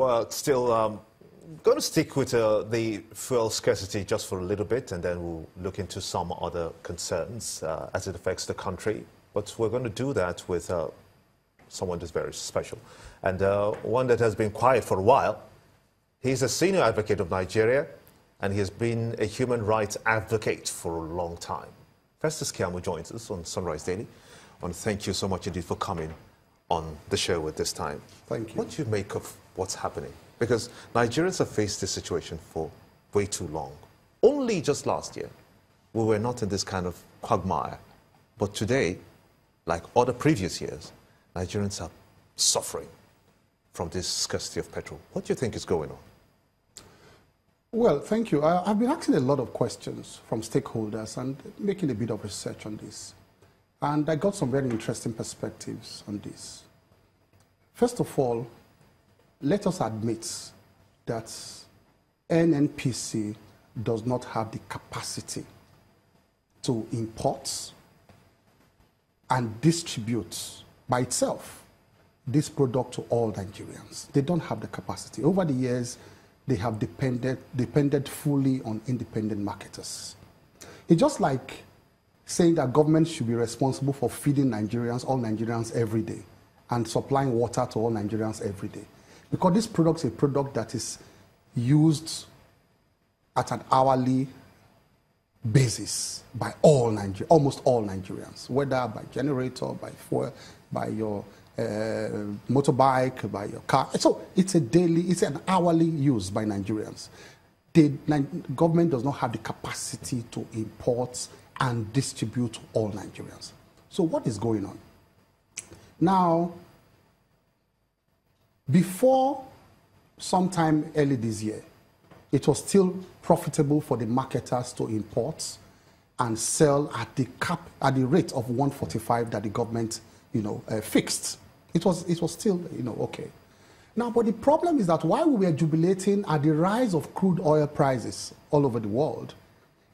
Well, still, I'm um, going to stick with uh, the fuel scarcity just for a little bit, and then we'll look into some other concerns uh, as it affects the country. But we're going to do that with uh, someone that's very special, and uh, one that has been quiet for a while. He's a senior advocate of Nigeria, and he has been a human rights advocate for a long time. Festus Keyamo joins us on Sunrise Daily. I want to thank you so much indeed for coming on the show at this time. Thank you. What do you make of what's happening? Because Nigerians have faced this situation for way too long. Only just last year, we were not in this kind of quagmire. But today, like all the previous years, Nigerians are suffering from this scarcity of petrol. What do you think is going on? Well, thank you. I, I've been asking a lot of questions from stakeholders and making a bit of research on this. And I got some very interesting perspectives on this. First of all, let us admit that NNPC does not have the capacity to import and distribute by itself this product to all Nigerians. They don't have the capacity. Over the years, they have depended, depended fully on independent marketers. It's just like saying that government should be responsible for feeding Nigerians, all Nigerians every day, and supplying water to all Nigerians every day. Because this product is a product that is used at an hourly basis by all Niger- almost all Nigerians, whether by generator, by fuel, by your Uh, motorbike, by your car. So it's a daily, it's an hourly use by Nigerians. The government does not have the capacity to import and distribute to all Nigerians. So what is going on? Now, before sometime early this year, it was still profitable for the marketers to import and sell at the cap at the rate of 145 that the government, you know, uh, fixed. It was it was still you know okay. Now, but the problem is that while we were jubilating at the rise of crude oil prices all over the world,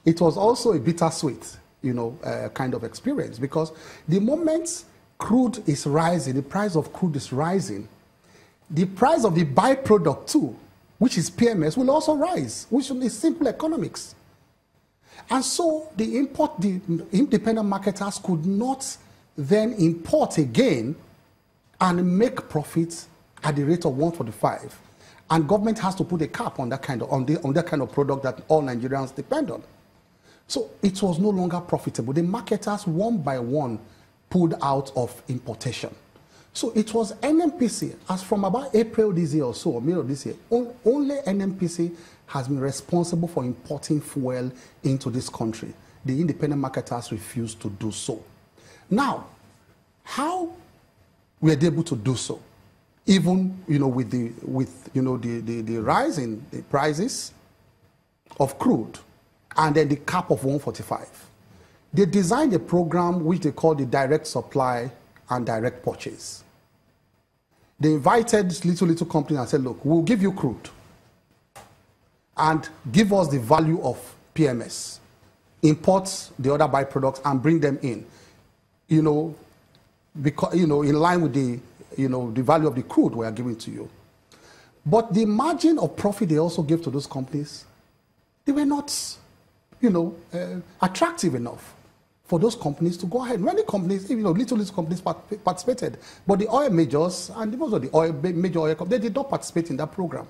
it was also a bittersweet, you know, uh, kind of experience because the moment crude is rising, the price of crude is rising, the price of the byproduct too, which is PMS, will also rise, which is simple economics. And so the import, the independent marketers could not then import again and make profits at the rate of 145. And government has to put a cap on that kind of on, the, on that kind of product that all Nigerians depend on. So it was no longer profitable. The marketers, one by one, pulled out of importation. So it was NNPC, as from about April this year or so, or middle of this year, only NNPC has been responsible for importing fuel into this country. The independent marketers refused to do so. Now, how were they able to do so? Even, you know, with the, with, you know, the, the, the rise in the prices of crude, and then the cap of 145. They designed a program which they call the direct supply and direct purchase. They invited little, little companies and said, look, we'll give you crude and give us the value of PMS, import the other byproducts and bring them in. You know, because, you know, in line with the, you know, the value of the crude we are giving to you. But the margin of profit they also gave to those companies, they were not you know, uh, attractive enough for those companies to go ahead. Many companies, you know, little, little companies participated, but the oil majors and most of the oil, major oil companies, they did not participate in that program.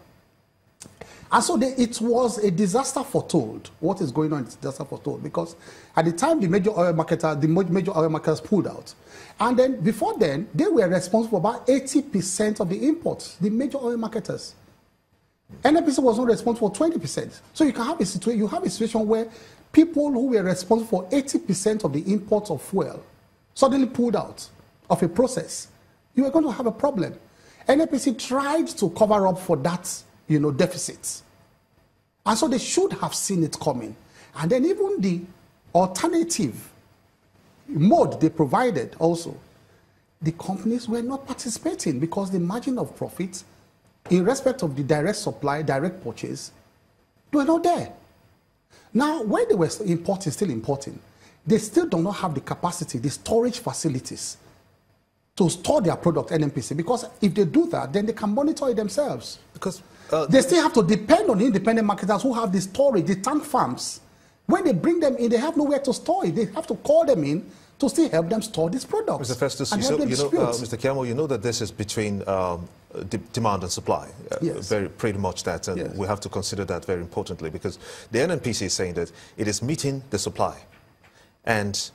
And so they, it was a disaster foretold. What is going on is disaster foretold because at the time the major oil marketers, the major oil marketers pulled out. And then before then, they were responsible for about 80% of the imports, the major oil marketers. NNPC was not responsible for 20%. So you can have a situation, you have a situation where people who were responsible for 80% of the imports of fuel suddenly pulled out of a process. You are going to have a problem. NNPC tried to cover up for that, you know, deficits. And so they should have seen it coming. And then even the alternative mode they provided also, the companies were not participating because the margin of profit in respect of the direct supply, direct purchase, they were not there. Now, when they were importing, still importing, they still do not have the capacity, the storage facilities to store their product, NNPC, because if they do that, then they can monitor it themselves. Because uh, they still have to depend on independent marketers who have the storage, the tank farms. When they bring them in, they have nowhere to store it. They have to call them in to still help them store these products. Mr. Festus, and you, help so, them you know, uh. Mr. Keyamo, you know that this is between um, de- demand and supply. Uh, Yes. Very, pretty much that. And Yes. we have to consider that very importantly because the NNPC is saying that it is meeting the supply. And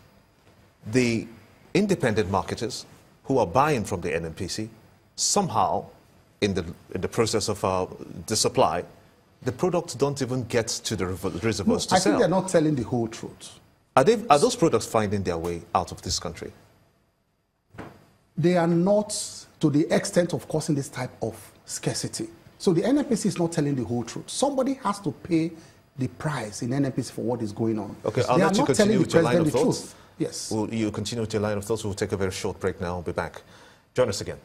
the independent marketers who are buying from the NNPC, somehow, in the, in the process of uh, the supply, the products don't even get to the reservoirs to I sell. think they're not telling the whole truth. Are, they, are those products finding their way out of this country? They are not to the extent of causing this type of scarcity. So the NNPC is not telling the whole truth. Somebody has to pay the price in NNPC for what is going on. Okay, I'll they let you continue with your line of thoughts. Yes. Will you continue with your line of thoughts? We'll take a very short break now. I'll be back. Join us again.